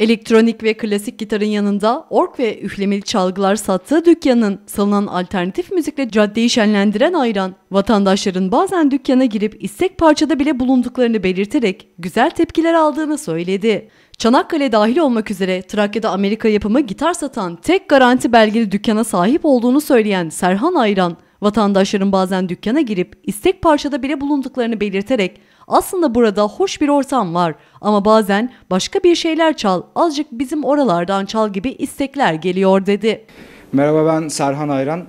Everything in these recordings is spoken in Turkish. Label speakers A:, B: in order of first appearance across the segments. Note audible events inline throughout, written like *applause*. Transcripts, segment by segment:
A: Elektronik ve klasik gitarın yanında ork ve üflemeli çalgılar sattığı dükkanın salınan alternatif müzikle caddeyi şenlendiren ayran, vatandaşların bazen dükkana girip istek parçada bile bulunduklarını belirterek güzel tepkiler aldığını söyledi. Çanakkale dahil olmak üzere Trakya'da Amerika yapımı gitar satan tek garanti belgeli dükkana sahip olduğunu söyleyen Serhan Ayran, vatandaşların bazen dükkana girip istek parçada bile bulunduklarını belirterek aslında burada hoş bir ortam var ama bazen başka bir şeyler çal, azıcık bizim oralardan çal gibi istekler geliyor dedi.
B: Merhaba ben Serhan Ayran.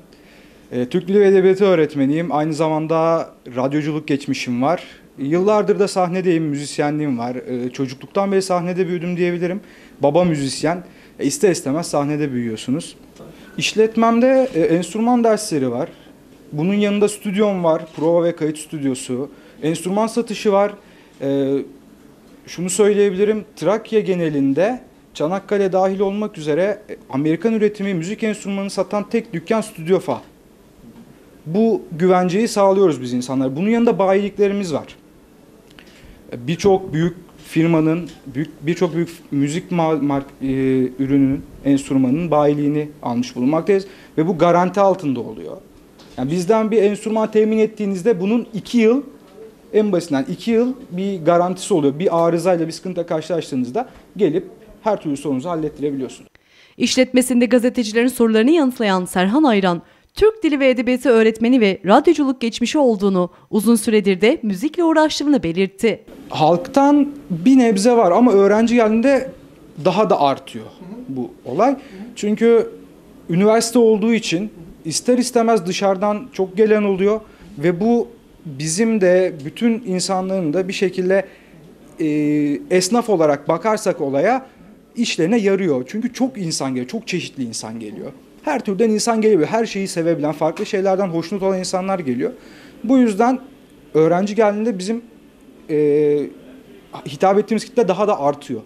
B: Ee, Türk Dili ve Edebiyatı öğretmeniyim. Aynı zamanda radyoculuk geçmişim var. Yıllardır da sahnedeyim, müzisyenliğim var. Ee, çocukluktan beri sahnede büyüdüm diyebilirim. Baba müzisyen. E, ister istemez sahnede büyüyorsunuz. İşletmemde e, enstrüman dersleri var. Bunun yanında stüdyom var, prova ve kayıt stüdyosu. Enstrüman satışı var. Ee, şunu söyleyebilirim, Trakya genelinde Çanakkale dahil olmak üzere e, Amerikan üretimi müzik enstrümanı satan tek dükkan Stüdyo Fa. Bu güvenceyi sağlıyoruz biz insanlar. Bunun yanında bayiliklerimiz var. E, Birçok büyük firmanın, büyük birçok büyük müzik mar- mark, e, ürününün, enstrümanının bayiliğini almış bulunmaktayız. Ve bu garanti altında oluyor. Yani bizden bir enstrüman temin ettiğinizde bunun iki yıl en basitinden iki yıl bir garantisi oluyor. Bir arızayla bir sıkıntı karşılaştığınızda gelip her türlü sorunuzu hallettirebiliyorsunuz.
A: İşletmesinde gazetecilerin sorularını yanıtlayan Serhan Ayran, Türk Dili ve Edebiyatı öğretmeni ve radyoculuk geçmişi olduğunu, uzun süredir de müzikle uğraştığını belirtti.
B: Halktan bir nebze var ama öğrenci geldiğinde daha da artıyor bu olay. Çünkü üniversite olduğu için ister istemez dışarıdan çok gelen oluyor ve bu bizim de bütün insanların da bir şekilde e, esnaf olarak bakarsak olaya işlerine yarıyor. Çünkü çok insan geliyor, çok çeşitli insan geliyor. Her türden insan geliyor. Her şeyi sevebilen, farklı şeylerden hoşnut olan insanlar geliyor. Bu yüzden öğrenci geldiğinde bizim e, hitap ettiğimiz kitle daha da artıyor.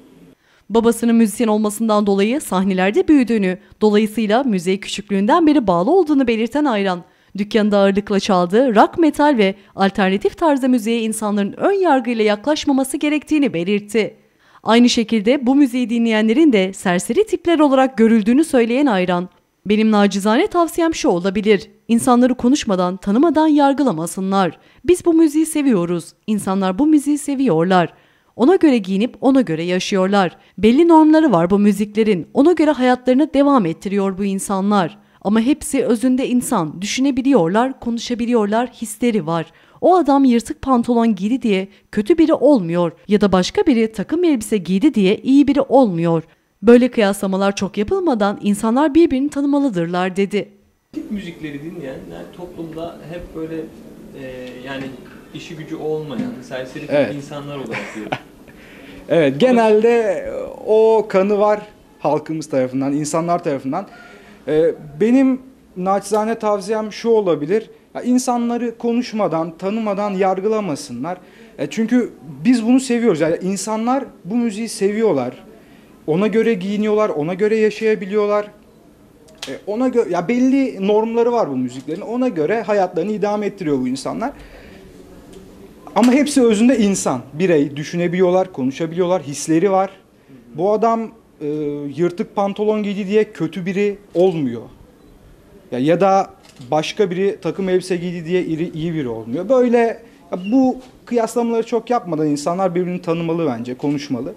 A: Babasının müzisyen olmasından dolayı sahnelerde büyüdüğünü, dolayısıyla müziğe küçüklüğünden beri bağlı olduğunu belirten Ayran, dükkanda ağırlıkla çaldığı rock, metal ve alternatif tarzda müziğe insanların ön yargıyla yaklaşmaması gerektiğini belirtti. Aynı şekilde bu müziği dinleyenlerin de serseri tipler olarak görüldüğünü söyleyen Ayran, benim nacizane tavsiyem şu olabilir. İnsanları konuşmadan, tanımadan yargılamasınlar. Biz bu müziği seviyoruz. İnsanlar bu müziği seviyorlar. Ona göre giyinip ona göre yaşıyorlar. Belli normları var bu müziklerin. Ona göre hayatlarını devam ettiriyor bu insanlar. Ama hepsi özünde insan. Düşünebiliyorlar, konuşabiliyorlar, hisleri var. O adam yırtık pantolon giydi diye kötü biri olmuyor ya da başka biri takım elbise giydi diye iyi biri olmuyor. Böyle kıyaslamalar çok yapılmadan insanlar birbirini tanımalıdırlar dedi.
C: Tip müzikleri dinleyenler toplumda hep böyle e, yani işi gücü olmayan, serseri
B: Evet.
C: insanlar olarak. *laughs*
B: Evet, genelde o kanı var halkımız tarafından, insanlar tarafından. Ee, Benim naçizane tavsiyem şu olabilir. Ya insanları konuşmadan, tanımadan yargılamasınlar. E, Çünkü biz bunu seviyoruz. Yani insanlar bu müziği seviyorlar. Ona göre giyiniyorlar, ona göre yaşayabiliyorlar. E, Ona göre ya belli normları var bu müziklerin. Ona göre hayatlarını idame ettiriyor bu insanlar. Ama hepsi özünde insan, birey. Düşünebiliyorlar, konuşabiliyorlar, hisleri var. Bu adam e, yırtık pantolon giydi diye kötü biri olmuyor. Ya, ya da başka biri takım elbise giydi diye iri, iyi biri olmuyor. Böyle ya bu kıyaslamaları çok yapmadan insanlar birbirini tanımalı bence, konuşmalı.